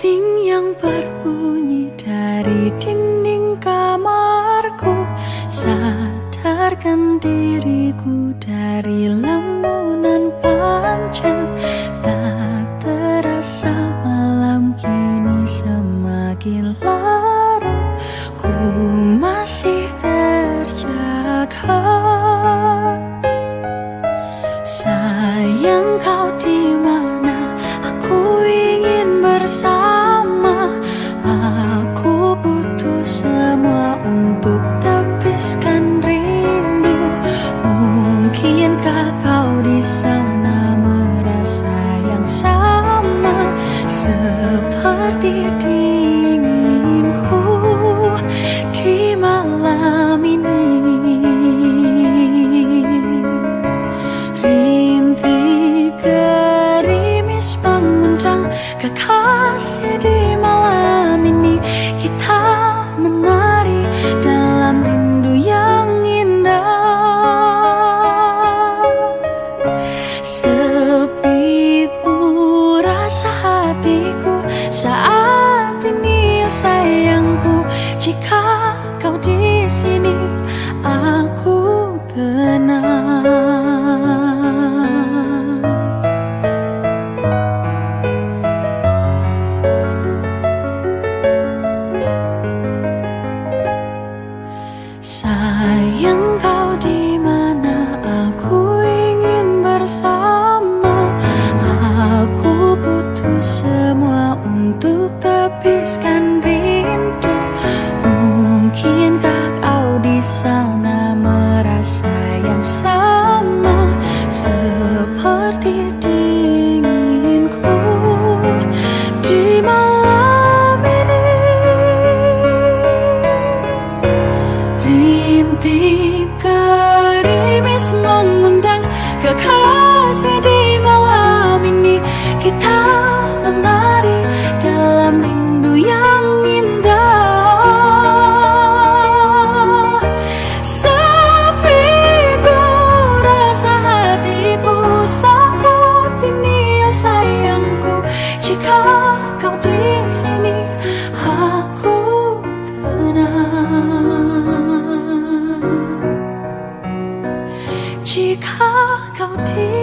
Denting yang berbunyi dari dinding kamarku. Sadarkan diriku dari lamunan panjang. Tak terasa malam kini semakin larut. Ku masih terjaga. Sayang kau di Seperti dinginku di malam ini. Rintik gerimis mengundang kekasih di malam ini. Kita menari dalam rindu yang indah. Sepiku rasa hatiku saat ini oh sayangku Jika kau di sini mengundang kekasih Jika kau